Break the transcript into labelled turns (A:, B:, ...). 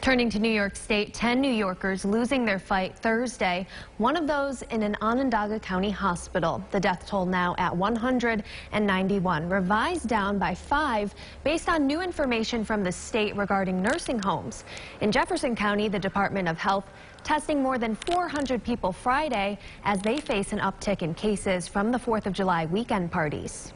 A: Turning to New York State, 10 New Yorkers losing their fight Thursday. One of those in an Onondaga County hospital. The death toll now at 191, revised down by five based on new information from the state regarding nursing homes. In Jefferson County, the Department of Health testing more than 400 people Friday as they face an uptick in cases from the 4th of July weekend parties.